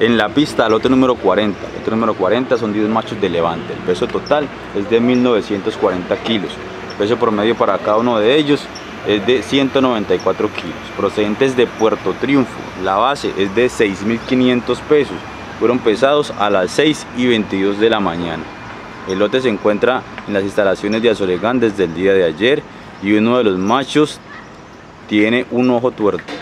En la pista, lote número 40. Lote número 40 son 10 machos de levante. El peso total es de 1940 kilos. El peso promedio para cada uno de ellos es de 194 kilos. Procedentes de Puerto Triunfo. La base es de 6.500 pesos. Fueron pesados a las 6 y 22 de la mañana. El lote se encuentra en las instalaciones de Azoregán desde el día de ayer y uno de los machos tiene un ojo tuerto.